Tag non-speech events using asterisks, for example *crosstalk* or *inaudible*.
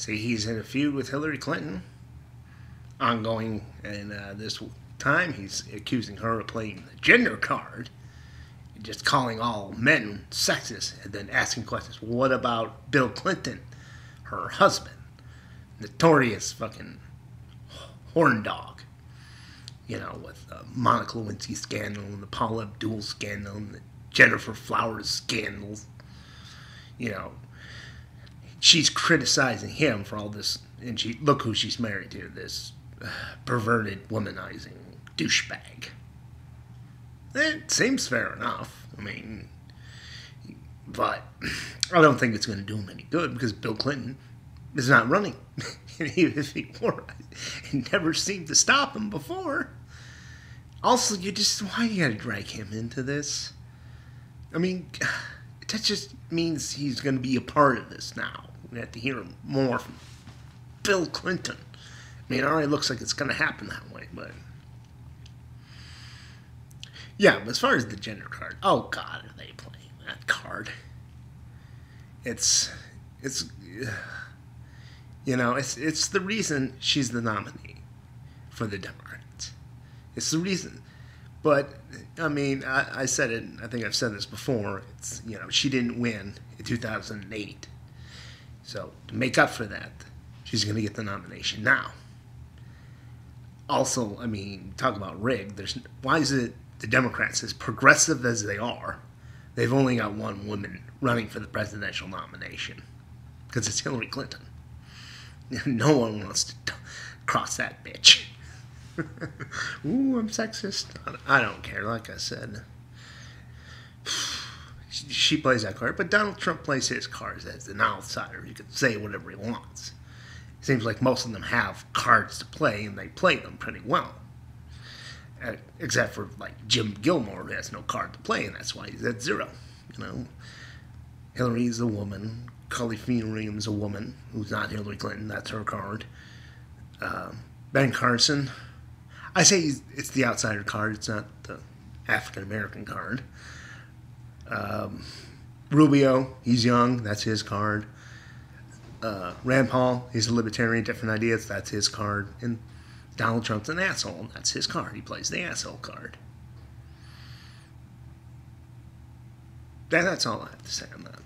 See, he's in a feud with Hillary Clinton, ongoing, and uh, this time he's accusing her of playing the gender card, just calling all men sexist, and then asking questions. What about Bill Clinton, her husband, notorious fucking horn dog? You know, with the Monica Lewinsky scandal and the Paula Abdul scandal and the Gennifer Flowers scandals. You know, she's criticizing him for all this, and she look who she's married to this uh, perverted, womanizing douchebag. It seems fair enough. I mean, but I don't think it's going to do him any good because Bill Clinton is not running. *laughs* and even if he were, it never seemed to stop him before. Also, you just why you got to drag him into this? I mean, *sighs* that just means he's going to be a part of this now. We have to hear more from Bill Clinton. I mean, it already looks like it's going to happen that way, but. Yeah, but as far as the gender card, oh God, are they playing that card? It's, it's, *sighs* you know, it's it's the reason she's the nominee for the Democrats. It's the reason, but I mean, I, I said it. I think I've said this before. It's you know, she didn't win in 2008. So to make up for that, she's going to get the nomination now. Also, I mean, talk about rigged. There's why is it the Democrats, as progressive as they are, they've only got one woman running for the presidential nomination because it's Hillary Clinton. *laughs* No one wants to cross that bitch. *laughs* Ooh, I'm sexist. I don't care. Like I said she plays that card, but Donald Trump plays his cards as an outsider. He can say whatever he wants. It seems like most of them have cards to play, and they play them pretty well. Uh, except for like Jim Gilmore, who has no card to play, and that's why he's at zero. You know, Hillary's a woman. Carly Fiorina's a woman who's not Hillary Clinton. That's her card. Uh, ben Carson, I say it's the outsider card. It's not the African American card. Um, Rubio, he's young. That's his card. Uh, Rand Paul, he's a libertarian, different ideas. That's his card. And Donald Trump's an asshole. That's his card. He plays the asshole card. That, that's all I have to say on that.